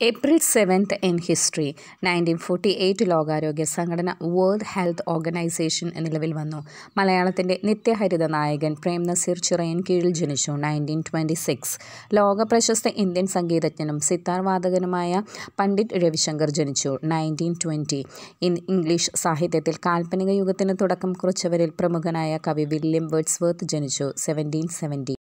April seventh in history nineteen forty eight ലോകാരോഗ്യ സംഘടന world health organisation നിലവിൽ വന്നു. മലയാളത്തിന്റെ നിത്യഹരിത നായകൻ പ്രേം നസീർ ചിറയൻ കീഴിൽ ജനിച്ചു നയന്റീൻ ട്വന്റി സിക്സ്. ലോക പ്രശസ്ത ഇന്ത്യൻ സംഗീതജ്ഞനും സിത്താർ വാദകനുമായ പണ്ഡിറ്റ് രവിശങ്കർ ജനിച്ചു നയന്റീൻ ട്വന്റി ഇൻ ഇംഗ്ലീഷ് സാഹിത്യത്തിൽ കാൽപ്പനിക യുഗത്തിന് തുടക്കം കുറിച്ചവരിൽ പ്രമുഖനായ കവി വില്യം വേർഡ്സ്വർത്ത് ജനിച്ചു സെവന്റീൻ സെവന്റി.